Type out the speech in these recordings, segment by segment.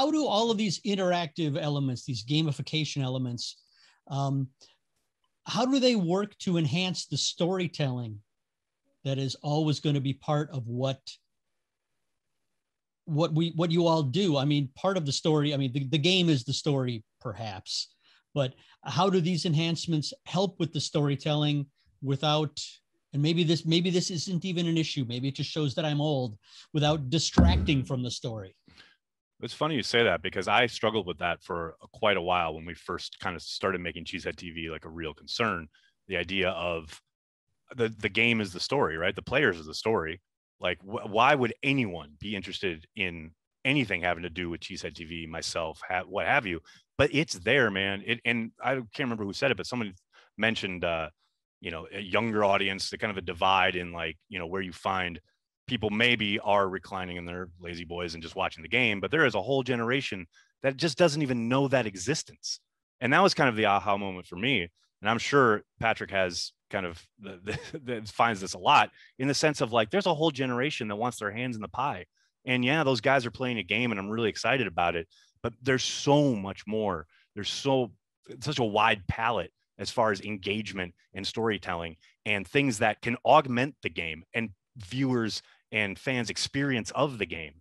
how do all of these interactive elements, these gamification elements, um, how do they work to enhance the storytelling that is always going to be part of what what we what you all do? I mean part of the story i mean the, the game is the story perhaps but how do these enhancements help with the storytelling without and maybe this maybe this isn't even an issue maybe it just shows that i'm old without distracting from the story it's funny you say that because i struggled with that for quite a while when we first kind of started making cheesehead tv like a real concern the idea of the the game is the story right? The players is the story. Like wh- why would anyone be interested in anything having to do with cheesehead tv myself ha- what have you? But it's there man. It, and i can't remember who said it but someone mentioned uh you know a younger audience the kind of a divide in like you know where you find people maybe are reclining in their lazy boys and just watching the game but there is a whole generation that just doesn't even know that existence. And that was kind of the aha moment for me. And i'm sure patrick has kind of the, the, the, finds this a lot in the sense of like there's a whole generation that wants their hands in the pie. And yeah those guys are playing a game and i'm really excited about it but there's so much more. There's so such a wide palette as far as engagement and storytelling and things that can augment the game and viewers and fans experience of the game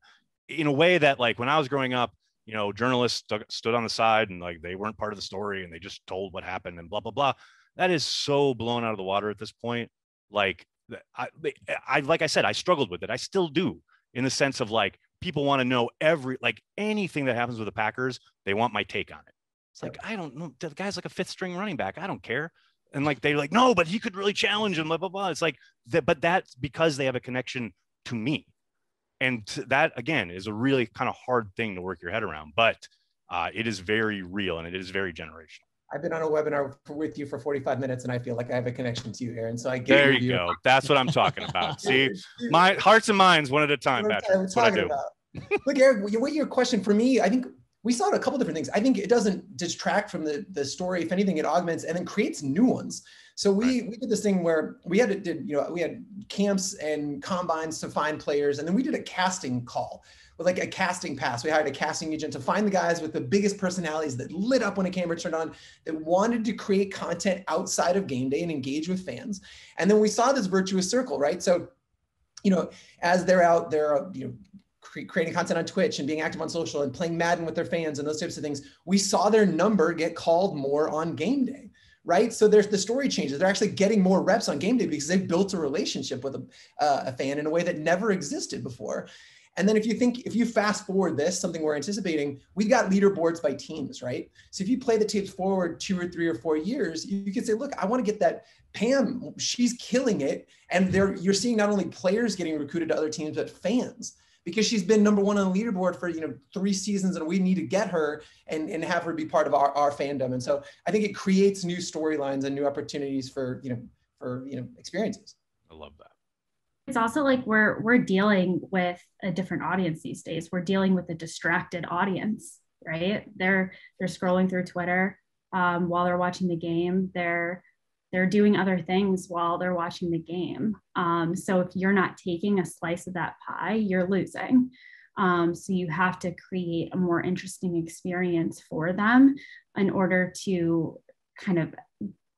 in a way that like when i was growing up you know journalists st- stood on the side and like they weren't part of the story and they just told what happened and blah blah blah that is so blown out of the water at this point like I, I like i said i struggled with it i still do in the sense of like people want to know every like anything that happens with the packers they want my take on it it's like I don't know. The guy's like a fifth string running back. I don't care. And like they're like, no, but he could really challenge him. Blah blah blah. It's like that, but that's because they have a connection to me, and that again is a really kind of hard thing to work your head around. But uh, it is very real and it is very generational. I've been on a webinar with you for 45 minutes and I feel like I have a connection to you, Aaron. So I get There you, you go. That's what I'm talking about. See, my hearts and minds one at a time, Patrick. That's what I do. About. Look, Eric, what your question for me, I think we saw a couple different things. I think it doesn't detract from the, the story. If anything, it augments and then creates new ones. So we we did this thing where we had to did you know we had camps and combines to find players, and then we did a casting call with like a casting pass. We hired a casting agent to find the guys with the biggest personalities that lit up when a camera turned on, that wanted to create content outside of game day and engage with fans. And then we saw this virtuous circle, right? So you know, as they're out, they're you know cre- creating content on Twitch and being active on social and playing Madden with their fans and those types of things, we saw their number get called more on game day. Right. So there's the story changes. They're actually getting more reps on game day because they've built a relationship with a, uh, a fan in a way that never existed before. And then if you think, if you fast forward this, something we're anticipating, we've got leaderboards by teams, right? So if you play the tapes forward two or three or four years, you, could say, look, I want to get that Pam, she's killing it. And there you're seeing not only players getting recruited to other teams, but fans because she's been number one on the leaderboard for you know three seasons and we need to get her and, and have her be part of our, our fandom. And so i think it creates new storylines and new opportunities for you know for you know experiences. I love that. It's also like we're we're dealing with a different audience these days. We're dealing with a distracted audience right? They're they're scrolling through twitter um, while they're watching the game. They're they're doing other things while they're watching the game. Um, so if you're not taking a slice of that pie, you're losing. Um, so you have to create a more interesting experience for them in order to kind of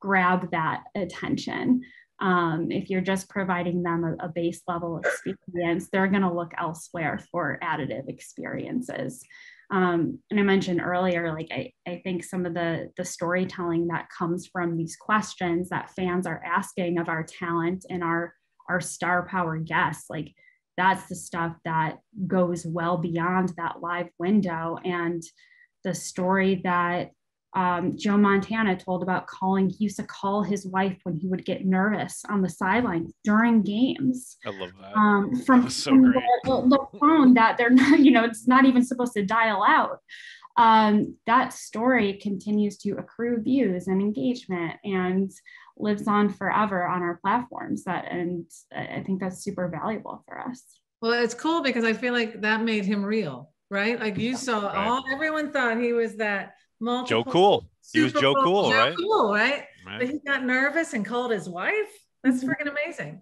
grab that attention. Um, if you're just providing them a, a base level experience, they're going to look elsewhere for additive experiences. Um, and I mentioned earlier, like I, I think some of the the storytelling that comes from these questions that fans are asking of our talent and our our star power guests, like that's the stuff that goes well beyond that live window. And the story that um, Joe Montana told about calling. He used to call his wife when he would get nervous on the sidelines during games. I love that. Um, from, so from the, the, phone that they're not, you know, it's not even supposed to dial out. Um, that story continues to accrue views and engagement and lives on forever on our platforms. That and I think that's super valuable for us. Well, it's cool because I feel like that made him real, right? Like you saw right. all everyone thought he was that multiple. Joe Cool. He was Joe Cool, Joe right? Cool, right? right? But he got nervous and called his wife. That's mm-hmm. freaking amazing.